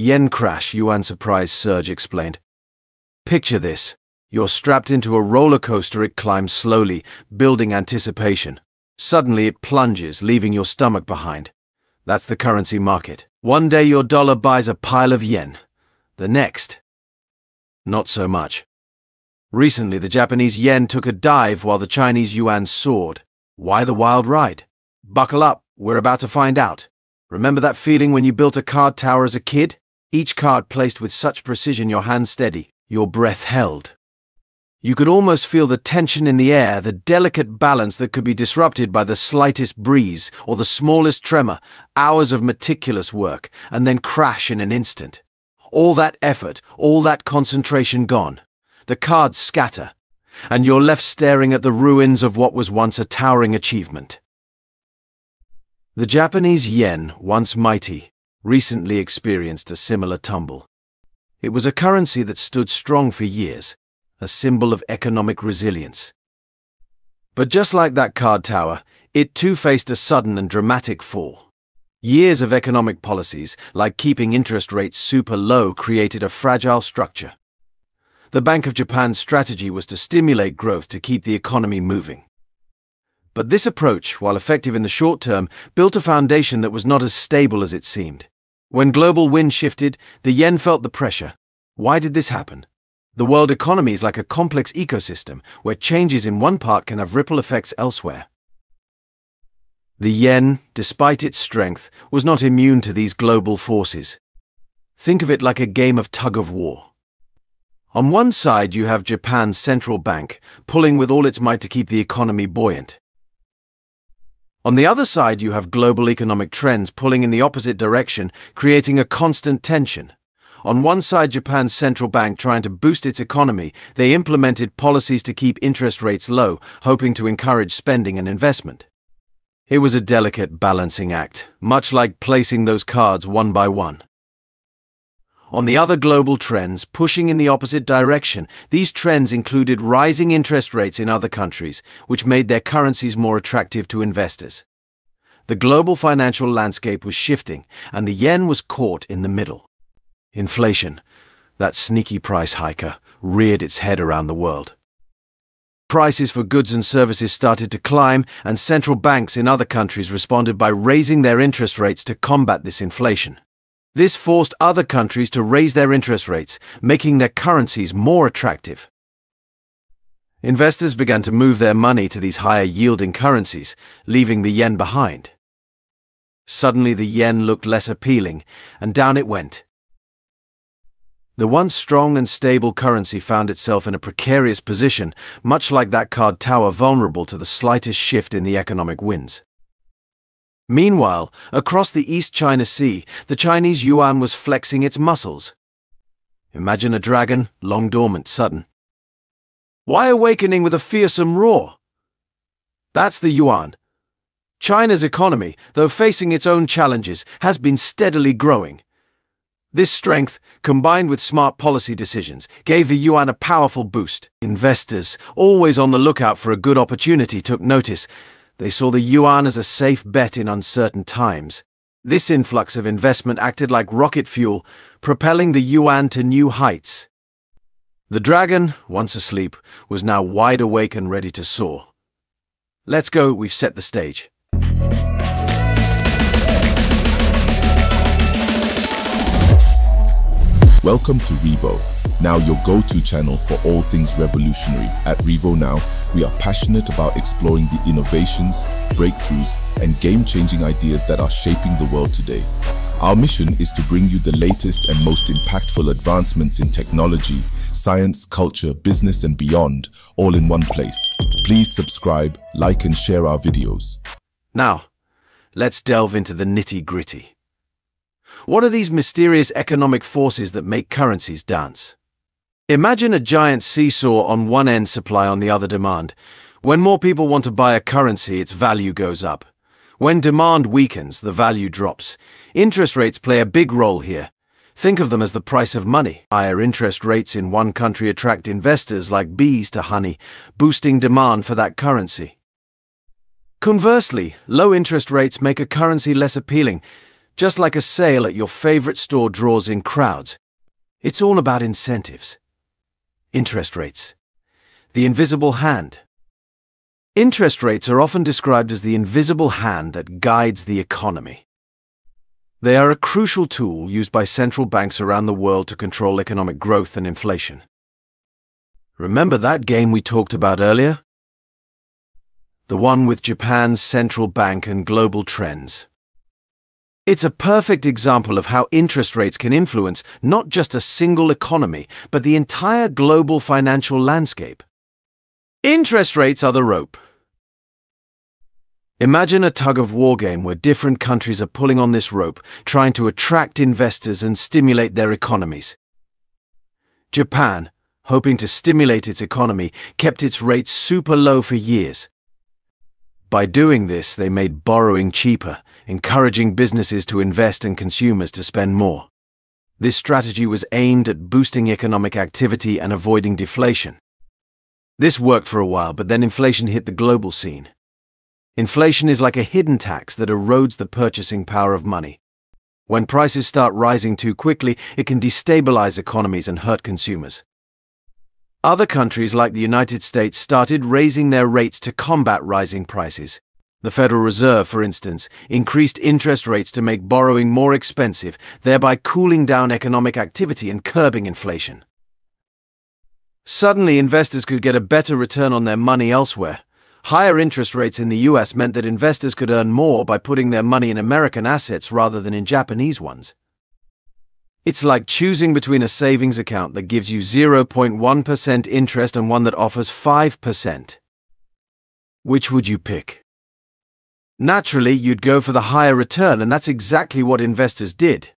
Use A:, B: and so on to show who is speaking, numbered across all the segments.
A: Yen crash, Yuan surprise surge explained. Picture this. You're strapped into a roller coaster, it climbs slowly, building anticipation. Suddenly it plunges, leaving your stomach behind. That's the currency market. One day your dollar buys a pile of yen. The next, not so much. Recently, the Japanese yen took a dive while the Chinese yuan soared. Why the wild ride? Buckle up, we're about to find out. Remember that feeling when you built a card tower as a kid? Each card placed with such precision your hand steady, your breath held. You could almost feel the tension in the air, the delicate balance that could be disrupted by the slightest breeze or the smallest tremor, hours of meticulous work, and then crash in an instant. All that effort, all that concentration gone. The cards scatter, and you're left staring at the ruins of what was once a towering achievement. The Japanese yen, once mighty, recently experienced a similar tumble. It was a currency that stood strong for years, a symbol of economic resilience. But just like that card tower, it too faced a sudden and dramatic fall. Years of economic policies, like keeping interest rates super low, created a fragile structure. The Bank of Japan's strategy was to stimulate growth to keep the economy moving. But this approach, while effective in the short term, built a foundation that was not as stable as it seemed. When global wind shifted, the yen felt the pressure. Why did this happen? The world economy is like a complex ecosystem where changes in one part can have ripple effects elsewhere. The yen, despite its strength, was not immune to these global forces. Think of it like a game of tug of war. On one side, you have Japan's central bank, pulling with all its might to keep the economy buoyant. On the other side, you have global economic trends pulling in the opposite direction, creating a constant tension. On one side, Japan's central bank trying to boost its economy, they implemented policies to keep interest rates low, hoping to encourage spending and investment. It was a delicate balancing act, much like placing those cards one by one. On the other global trends, pushing in the opposite direction, these trends included rising interest rates in other countries, which made their currencies more attractive to investors. The global financial landscape was shifting, and the yen was caught in the middle. Inflation, that sneaky price hiker, reared its head around the world. Prices for goods and services started to climb, and central banks in other countries responded by raising their interest rates to combat this inflation. This forced other countries to raise their interest rates, making their currencies more attractive. Investors began to move their money to these higher yielding currencies, leaving the yen behind. Suddenly the yen looked less appealing, and down it went. The once strong and stable currency found itself in a precarious position, much like that card tower vulnerable to the slightest shift in the economic winds. Meanwhile, across the East China Sea, the Chinese yuan was flexing its muscles. Imagine a dragon, long dormant, sudden. Why awakening with a fearsome roar? That's the yuan. China's economy, though facing its own challenges, has been steadily growing. This strength, combined with smart policy decisions, gave the yuan a powerful boost. Investors, always on the lookout for a good opportunity, took notice. They saw the yuan as a safe bet in uncertain times. This influx of investment acted like rocket fuel, propelling the yuan to new heights. The dragon, once asleep, was now wide awake and ready to soar. Let's go, we've set the stage.
B: Welcome to Revo, now your go-to channel for all things revolutionary. At Revo Now, we are passionate about exploring the innovations, breakthroughs, and game-changing ideas that are shaping the world today. Our mission is to bring you the latest and most impactful advancements in technology, science, culture, business, and beyond, all in one place. Please subscribe, like, and share our videos.
A: Now, let's delve into the nitty-gritty. What are these mysterious economic forces that make currencies dance? Imagine a giant seesaw on one end supply on the other demand. When more people want to buy a currency, its value goes up. When demand weakens, the value drops. Interest rates play a big role here. Think of them as the price of money. Higher interest rates in one country attract investors like bees to honey, boosting demand for that currency. Conversely, low interest rates make a currency less appealing, Just like a sale at your favorite store draws in crowds, it's all about incentives. Interest rates. The invisible hand. Interest rates are often described as the invisible hand that guides the economy. They are a crucial tool used by central banks around the world to control economic growth and inflation. Remember that game we talked about earlier? The one with Japan's central bank and global trends. It's a perfect example of how interest rates can influence not just a single economy, but the entire global financial landscape. Interest rates are the rope. Imagine a tug of war game where different countries are pulling on this rope, trying to attract investors and stimulate their economies. Japan, hoping to stimulate its economy, kept its rates super low for years. By doing this, they made borrowing cheaper, encouraging businesses to invest and consumers to spend more. This strategy was aimed at boosting economic activity and avoiding deflation. This worked for a while, but then inflation hit the global scene. Inflation is like a hidden tax that erodes the purchasing power of money. When prices start rising too quickly, it can destabilize economies and hurt consumers. Other countries like the United States started raising their rates to combat rising prices. The Federal Reserve, for instance, increased interest rates to make borrowing more expensive, thereby cooling down economic activity and curbing inflation. Suddenly, investors could get a better return on their money elsewhere. Higher interest rates in the US meant that investors could earn more by putting their money in American assets rather than in Japanese ones. It's like choosing between a savings account that gives you 0.1% interest and one that offers 5%. Which would you pick? Naturally, you'd go for the higher return, and that's exactly what investors did.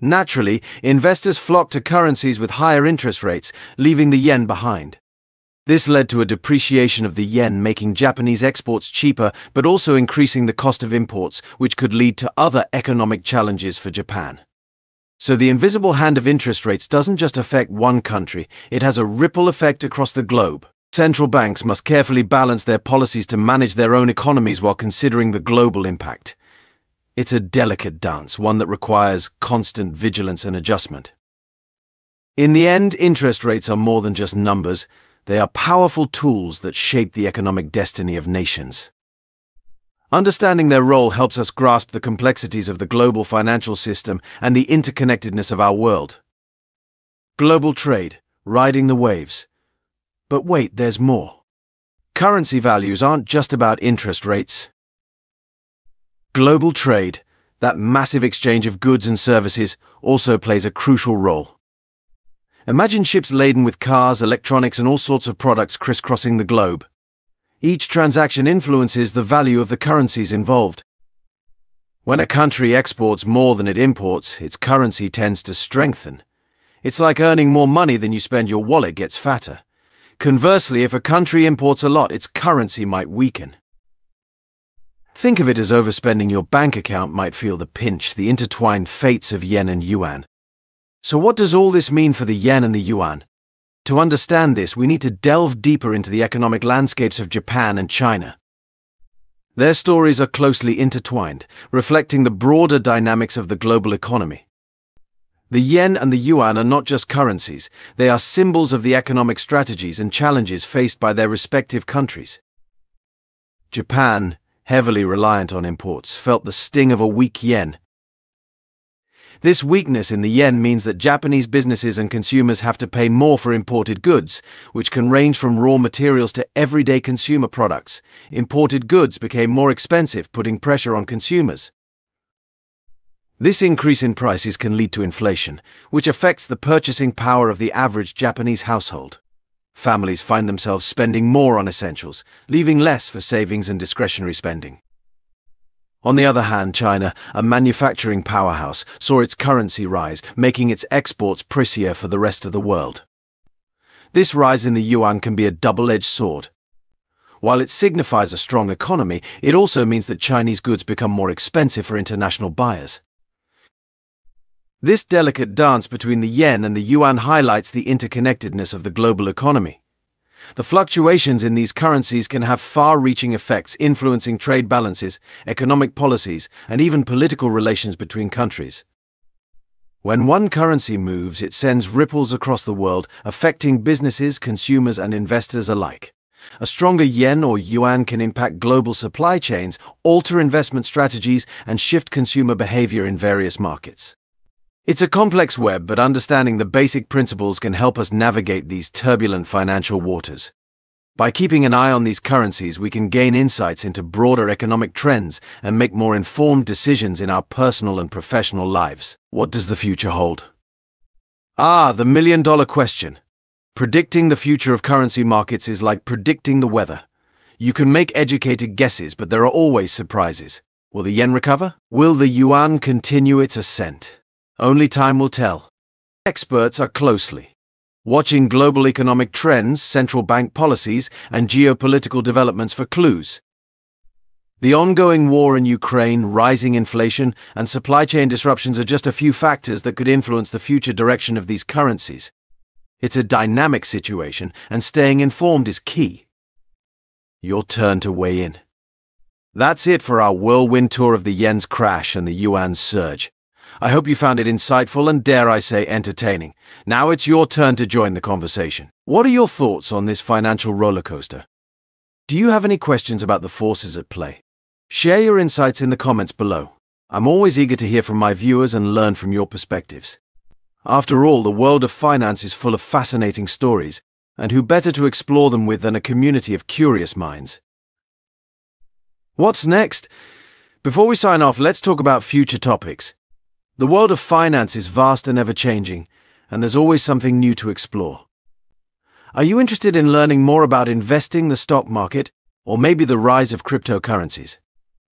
A: Naturally, investors flocked to currencies with higher interest rates, leaving the yen behind. This led to a depreciation of the yen, making Japanese exports cheaper but also increasing the cost of imports, which could lead to other economic challenges for Japan. So the invisible hand of interest rates doesn't just affect one country, it has a ripple effect across the globe. Central banks must carefully balance their policies to manage their own economies while considering the global impact. It's a delicate dance, one that requires constant vigilance and adjustment. In the end, interest rates are more than just numbers. They are powerful tools that shape the economic destiny of nations. Understanding their role helps us grasp the complexities of the global financial system and the interconnectedness of our world. Global trade, riding the waves. But wait, there's more. Currency values aren't just about interest rates. Global trade, that massive exchange of goods and services, also plays a crucial role. Imagine ships laden with cars, electronics, and all sorts of products crisscrossing the globe. Each transaction influences the value of the currencies involved. When a country exports more than it imports, its currency tends to strengthen. It's like earning more money than you spend, your wallet gets fatter. Conversely, if a country imports a lot, its currency might weaken. Think of it as overspending your bank account might feel the pinch, the intertwined fates of yen and yuan. So what does all this mean for the yen and the yuan? To understand this, we need to delve deeper into the economic landscapes of Japan and China. Their stories are closely intertwined, reflecting the broader dynamics of the global economy. The yen and the yuan are not just currencies, they are symbols of the economic strategies and challenges faced by their respective countries. Japan, heavily reliant on imports, felt the sting of a weak yen this weakness in the yen means that Japanese businesses and consumers have to pay more for imported goods, which can range from raw materials to everyday consumer products. Imported goods became more expensive, putting pressure on consumers. This increase in prices can lead to inflation, which affects the purchasing power of the average Japanese household. Families find themselves spending more on essentials, leaving less for savings and discretionary spending. On the other hand, China, a manufacturing powerhouse, saw its currency rise, making its exports pricier for the rest of the world. This rise in the yuan can be a double-edged sword. While it signifies a strong economy, it also means that Chinese goods become more expensive for international buyers. This delicate dance between the yen and the yuan highlights the interconnectedness of the global economy. The fluctuations in these currencies can have far reaching effects influencing trade balances, economic policies, and even political relations between countries. When one currency moves, it sends ripples across the world, affecting businesses, consumers, and investors alike. A stronger yen or yuan can impact global supply chains, alter investment strategies, and shift consumer behavior in various markets. It's a complex web, but understanding the basic principles can help us navigate these turbulent financial waters. By keeping an eye on these currencies, we can gain insights into broader economic trends and make more informed decisions in our personal and professional lives. What does the future hold? Ah, the million dollar question. Predicting the future of currency markets is like predicting the weather. You can make educated guesses, but there are always surprises. Will the yen recover? Will the yuan continue its ascent? Only time will tell. Experts are closely watching global economic trends, central bank policies, and geopolitical developments for clues. The ongoing war in Ukraine, rising inflation, and supply chain disruptions are just a few factors that could influence the future direction of these currencies. It's a dynamic situation, and staying informed is key. Your turn to weigh in. That's it for our whirlwind tour of the yen's crash and the yuan's surge. I hope you found it insightful and, dare I say, entertaining. Now it's your turn to join the conversation. What are your thoughts on this financial rollercoaster? Do you have any questions about the forces at play? Share your insights in the comments below. I'm always eager to hear from my viewers and learn from your perspectives. After all, the world of finance is full of fascinating stories, and who better to explore them with than a community of curious minds? What's next? Before we sign off, let's talk about future topics. The world of finance is vast and ever changing, and there's always something new to explore. Are you interested in learning more about investing the stock market, or maybe the rise of cryptocurrencies?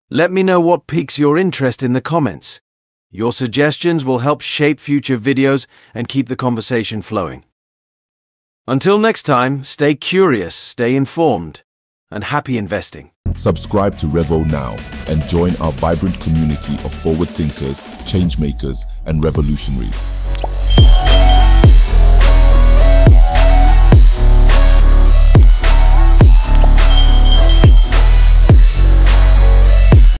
A: Let me know what piques your interest in the comments. Your suggestions will help shape future videos and keep the conversation flowing. Until next time, stay curious, stay informed, and happy investing.
B: Subscribe to Revo now and join our vibrant community of forward thinkers, change makers, and revolutionaries.